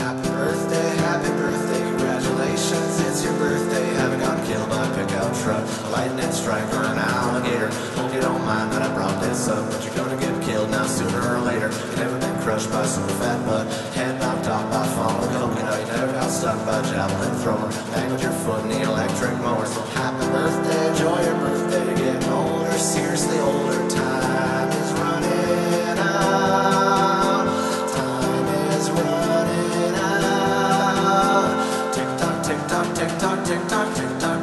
Happy birthday, happy birthday, congratulations, it's your birthday. Haven't gotten killed by a pickup truck, a lightning strike, or an alligator. Hope you don't mind that I brought this up, but you're gonna get killed now sooner or later. You never been crushed by some fat butt, head knocked off by falling coke. You never got stuck by a javelin thrower, with your foot in the electric mower. So happy tick tock, tick tock, tick tock.